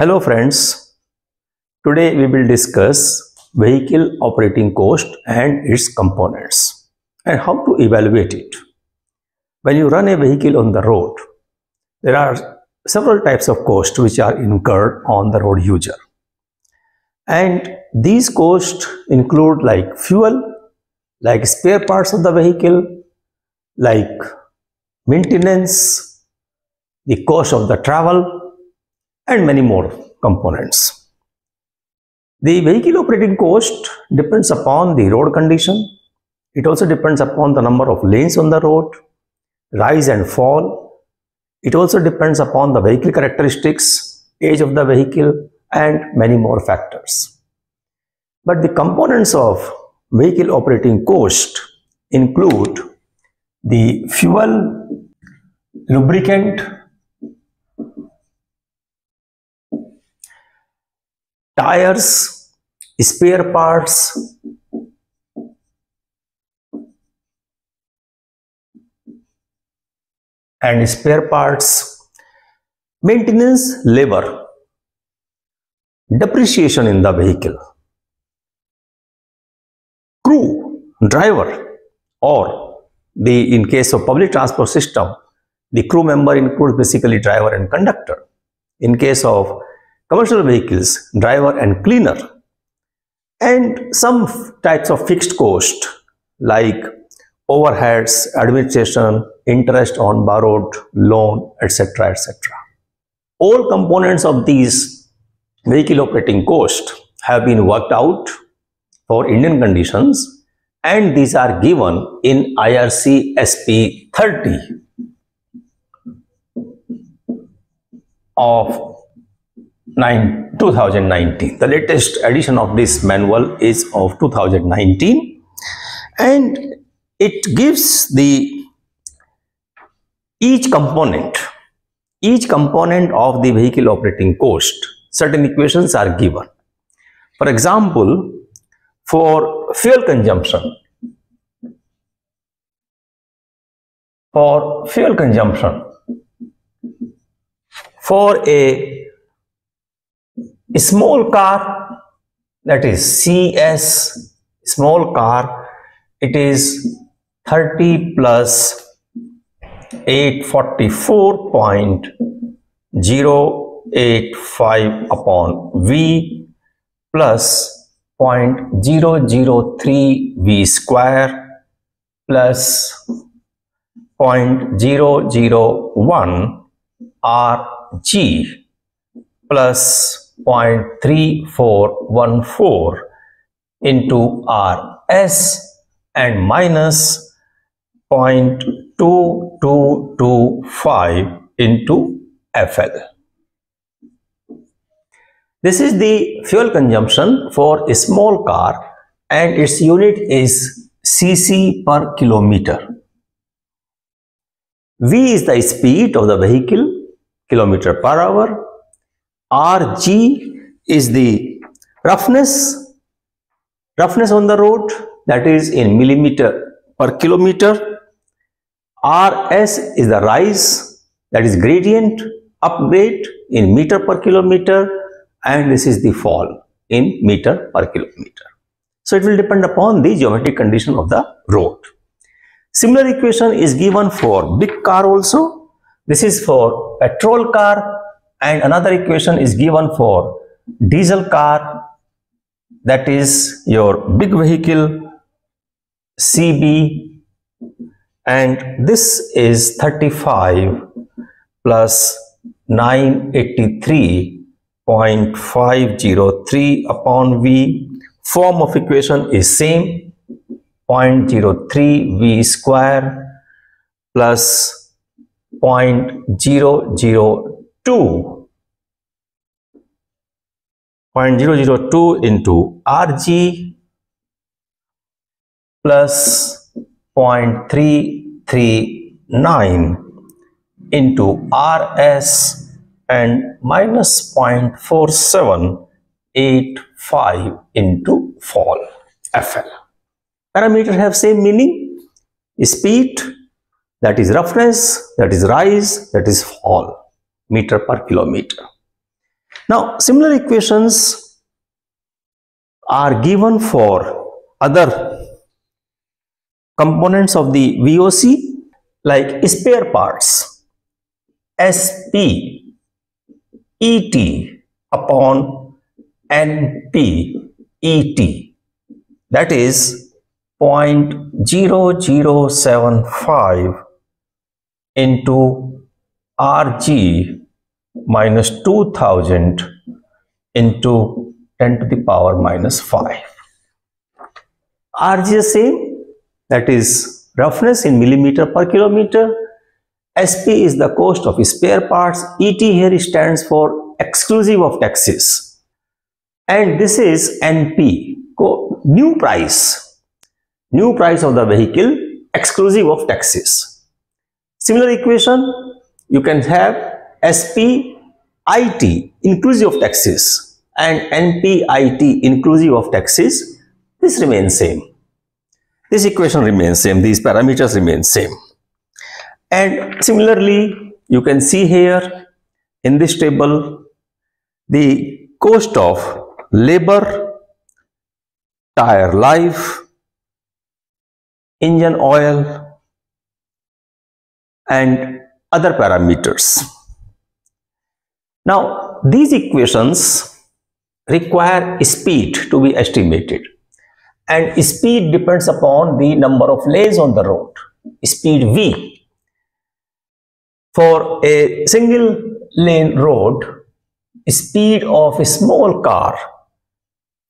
Hello friends, today we will discuss vehicle operating cost and its components and how to evaluate it. When you run a vehicle on the road, there are several types of costs which are incurred on the road user. And these costs include like fuel, like spare parts of the vehicle, like maintenance, the cost of the travel, and many more components. The vehicle operating cost depends upon the road condition. It also depends upon the number of lanes on the road, rise and fall. It also depends upon the vehicle characteristics, age of the vehicle, and many more factors. But the components of vehicle operating cost include the fuel, lubricant, tires, spare parts, and spare parts, maintenance labor, depreciation in the vehicle, crew, driver, or the in case of public transport system, the crew member includes basically driver and conductor. In case of commercial vehicles, driver and cleaner, and some types of fixed cost like overheads, administration, interest on borrowed loan, etc. etc. All components of these vehicle operating cost have been worked out for Indian conditions and these are given in IRC SP 30 of 9, 2019. The latest edition of this manual is of 2019 and it gives the each component each component of the vehicle operating cost certain equations are given. For example, for fuel consumption for fuel consumption for a small car that is CS small car it is 30 plus 844.085 upon V plus 0.003 V square plus 0.001 RG plus 0.3414 into RS and minus 0.2225 into FL. This is the fuel consumption for a small car and its unit is cc per kilometer. V is the speed of the vehicle kilometer per hour Rg is the roughness, roughness on the road that is in millimeter per kilometer. Rs is the rise that is gradient upgrade in meter per kilometer and this is the fall in meter per kilometer. So it will depend upon the geometric condition of the road. Similar equation is given for big car also. This is for petrol car and another equation is given for diesel car that is your big vehicle CB and this is 35 plus 983.503 upon V. Form of equation is same 0.03 V square plus 0.00 2 0.002 into Rg plus 0.339 into Rs and minus 0.4785 into fall FL. Parameters have same meaning, speed, that is roughness, that is rise, that is fall meter per kilometer. Now, similar equations are given for other components of the VOC like spare parts SP ET upon NP ET that is 0.0075 into Rg minus 2000 into 10 to the power minus 5. Rg is same that is roughness in millimeter per kilometer. SP is the cost of spare parts. ET here stands for exclusive of taxes. And this is NP, new price, new price of the vehicle exclusive of taxes. Similar equation, you can have SP IT inclusive of taxes and NPIT inclusive of taxes, this remains same. This equation remains same, these parameters remain same. And similarly, you can see here in this table the cost of labor, tire life, engine oil and other parameters. Now, these equations require speed to be estimated and speed depends upon the number of lanes on the road, speed V. For a single lane road, speed of a small car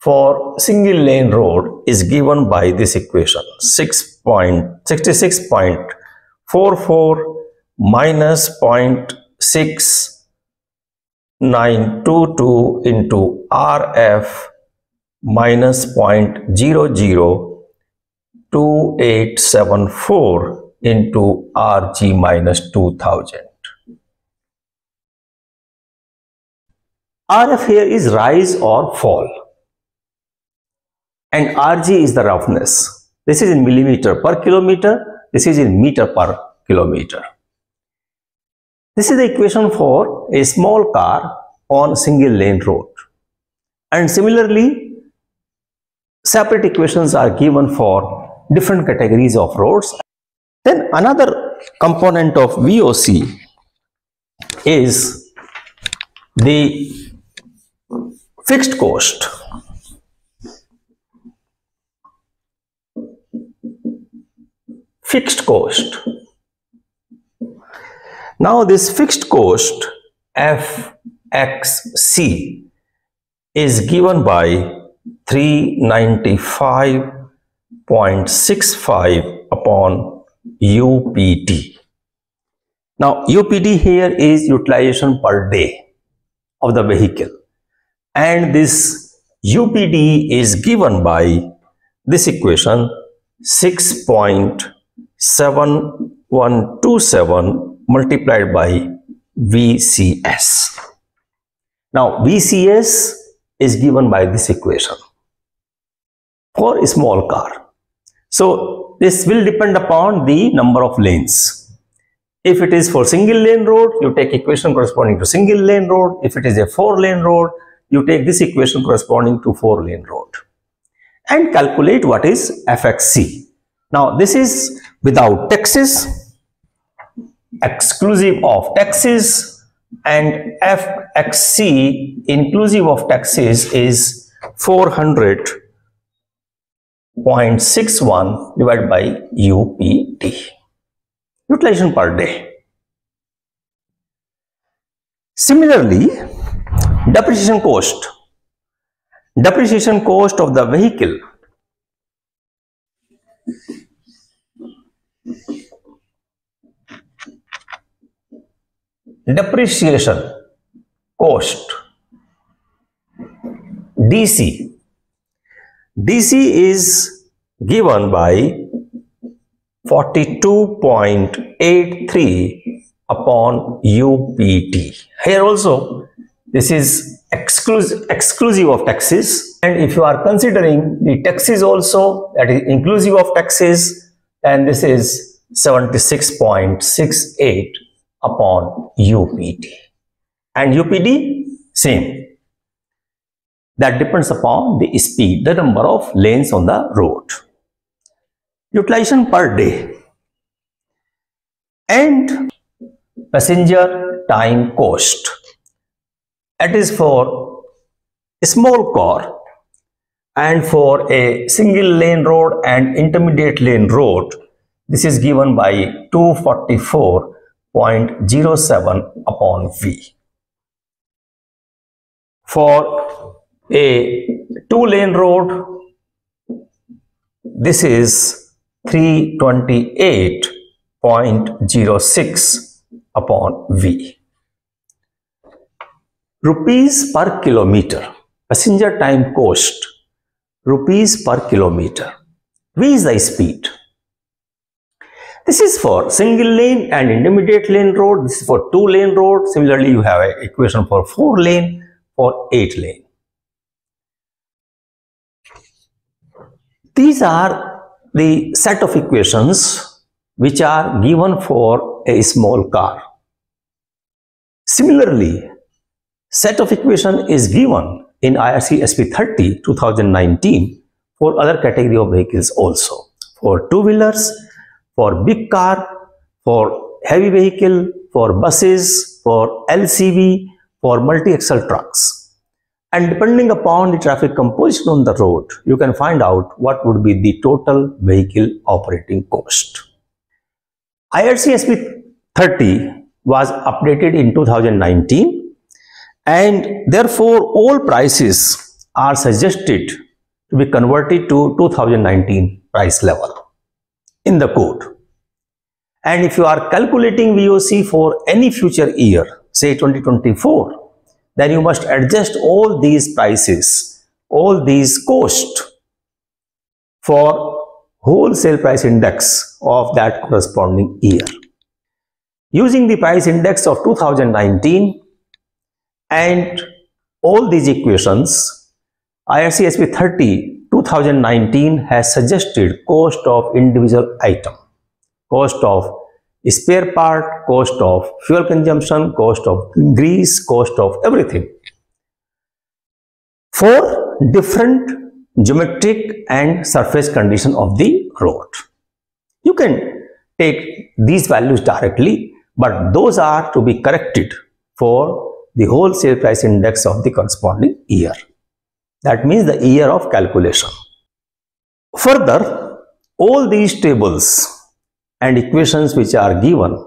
for single lane road is given by this equation 6.66.44 minus 0.6 922 into RF minus 0.002874 into Rg minus 2000. RF here is rise or fall and Rg is the roughness. This is in millimeter per kilometer, this is in meter per kilometer. This is the equation for a small car on single lane road. And similarly, separate equations are given for different categories of roads. Then another component of VOC is the fixed cost. Fixed cost. Now this fixed cost FXC is given by 395.65 upon UPD. Now UPD here is utilization per day of the vehicle and this UPD is given by this equation 6.7127 multiplied by VCS. Now VCS is given by this equation for a small car. So this will depend upon the number of lanes. If it is for single lane road, you take equation corresponding to single lane road. If it is a four lane road, you take this equation corresponding to four lane road and calculate what is FXC. Now this is without taxes exclusive of taxes and FXC inclusive of taxes is 400.61 divided by UPD utilization per day. Similarly, depreciation cost depreciation cost of the vehicle depreciation cost. DC DC is given by 42.83 upon UPD here also this is exclusive exclusive of taxes. And if you are considering the taxes also that is inclusive of taxes and this is 76.68 upon UPD. And UPD, same. that depends upon the speed, the number of lanes on the road. Utilization per day and passenger time cost. It is for a small car and for a single lane road and intermediate lane road this is given by 244.07 upon V. For a two lane road, this is 328.06 upon V. Rupees per kilometer, passenger time cost, rupees per kilometer. V is the speed this is for single lane and intermediate lane road. This is for two lane road. Similarly, you have an equation for four lane, for eight lane. These are the set of equations which are given for a small car. Similarly, set of equation is given in IRC SP 30 2019 for other category of vehicles also. For two-wheelers, for big car, for heavy vehicle, for buses, for LCV, for multi-axle trucks. And depending upon the traffic composition on the road, you can find out what would be the total vehicle operating cost. IRCSP 30 was updated in 2019 and therefore all prices are suggested to be converted to 2019 price level in the code. And if you are calculating VOC for any future year, say 2024, then you must adjust all these prices, all these costs for wholesale price index of that corresponding year. Using the price index of 2019 and all these equations, IRCSP 30 2019 has suggested cost of individual item, cost of spare part, cost of fuel consumption, cost of grease, cost of everything for different geometric and surface condition of the road. You can take these values directly, but those are to be corrected for the wholesale price index of the corresponding year. That means the year of calculation. Further, all these tables and equations which are given,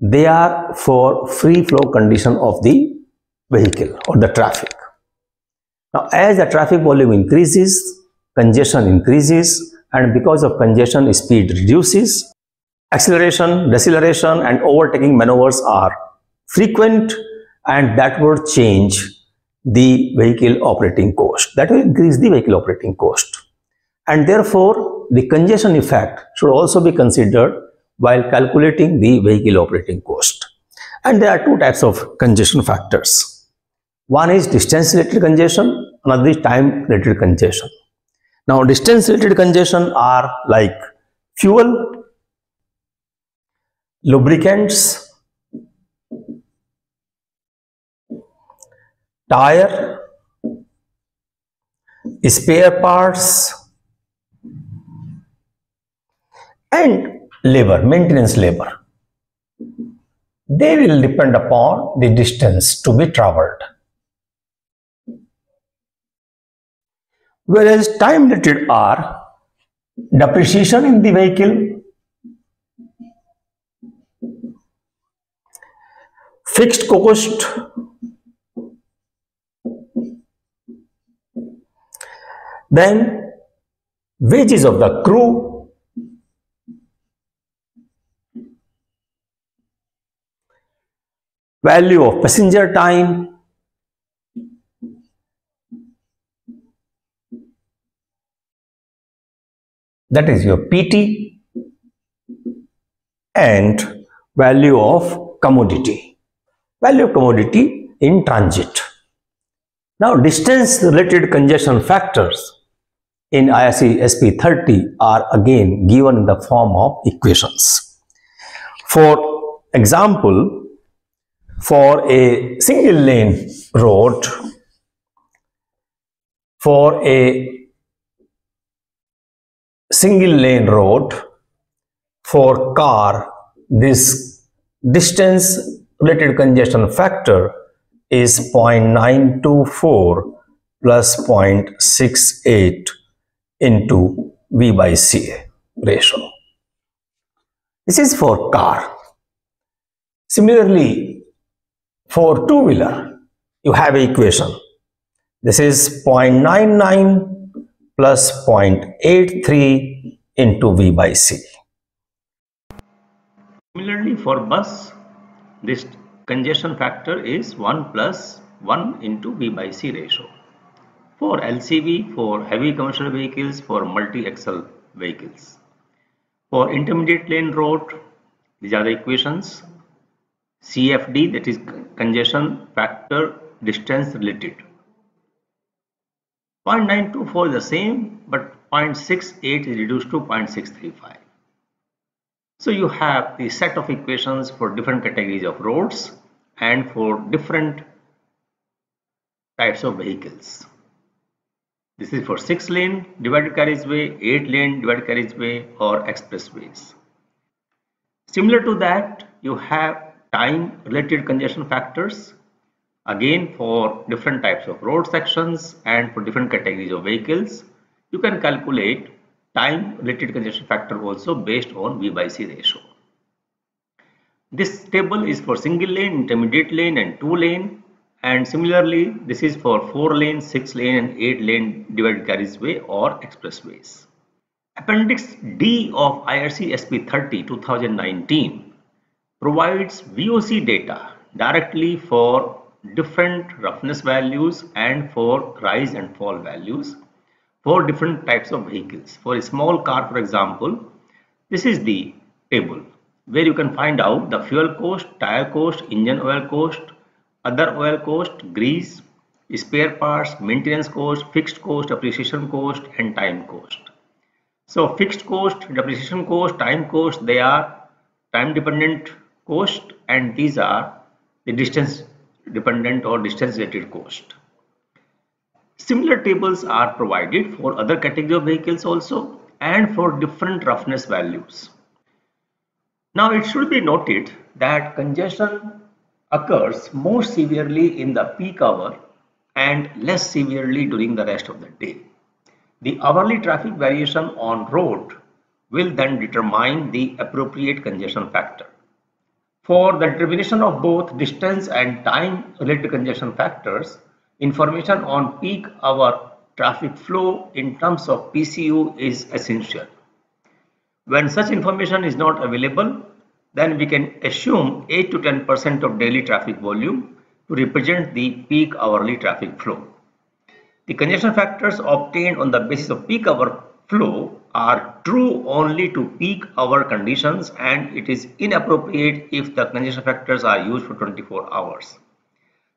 they are for free flow condition of the vehicle or the traffic. Now, as the traffic volume increases, congestion increases and because of congestion, speed reduces. Acceleration, deceleration and overtaking maneuvers are frequent and that would change the vehicle operating cost. That will increase the vehicle operating cost. And therefore, the congestion effect should also be considered while calculating the vehicle operating cost. And there are two types of congestion factors. One is distance related congestion, another is time related congestion. Now, distance related congestion are like fuel, lubricants, tire, spare parts and labor, maintenance labor. They will depend upon the distance to be traveled. Whereas time related are depreciation in the vehicle, fixed cost Then wages of the crew, value of passenger time, that is your PT and value of commodity, value of commodity in transit. Now distance related congestion factors in IRC SP 30 are again given in the form of equations. For example, for a single lane road, for a single lane road for car this distance related congestion factor is 0.924 plus 0.68 into V by C ratio. This is for car. Similarly, for two-wheeler, you have equation. This is 0.99 plus 0.83 into V by C. Similarly, for bus, this congestion factor is 1 plus 1 into V by C ratio. For LCV, for heavy commercial vehicles, for multi-axle vehicles. For intermediate lane road, these are the equations. CFD that is congestion factor distance related. 0.924 is the same but 0.68 is reduced to 0.635. So you have the set of equations for different categories of roads and for different types of vehicles. This is for 6 lane divided carriageway, 8 lane divided carriageway or expressways. Similar to that, you have time related congestion factors again for different types of road sections and for different categories of vehicles. You can calculate time related congestion factor also based on V by C ratio. This table is for single lane, intermediate lane and 2 lane and similarly this is for 4 lane, 6 lane and 8 lane divided carriageway or expressways. Appendix D of IRC SP 30 2019 provides VOC data directly for different roughness values and for rise and fall values for different types of vehicles. For a small car, for example, this is the table where you can find out the fuel cost, tire cost, engine oil cost, other oil cost, grease, spare parts, maintenance cost, fixed cost, appreciation cost and time cost. So fixed cost, depreciation cost, time cost, they are time dependent cost and these are the distance dependent or distance related cost. Similar tables are provided for other category of vehicles also and for different roughness values. Now it should be noted that congestion occurs more severely in the peak hour and less severely during the rest of the day. The hourly traffic variation on road will then determine the appropriate congestion factor. For the determination of both distance and time related congestion factors, information on peak hour traffic flow in terms of PCU is essential. When such information is not available, then we can assume 8 to 10% of daily traffic volume to represent the peak hourly traffic flow. The congestion factors obtained on the basis of peak hour flow are true only to peak hour conditions and it is inappropriate if the congestion factors are used for 24 hours.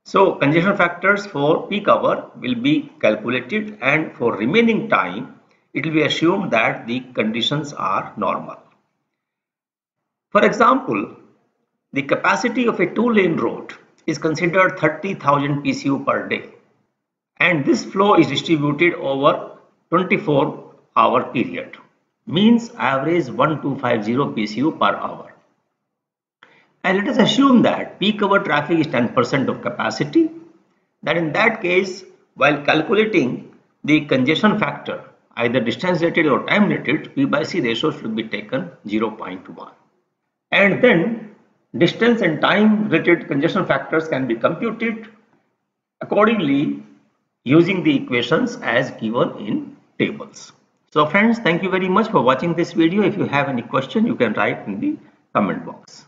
So congestion factors for peak hour will be calculated and for remaining time it will be assumed that the conditions are normal. For example, the capacity of a two-lane road is considered 30,000 PCU per day and this flow is distributed over 24 hour period means average 1250 PCU per hour. And let us assume that peak hour traffic is 10% of capacity that in that case while calculating the congestion factor either distance related or time related V by C ratio should be taken 0.1 and then distance and time related congestion factors can be computed accordingly using the equations as given in tables. So friends, thank you very much for watching this video. If you have any question, you can write in the comment box.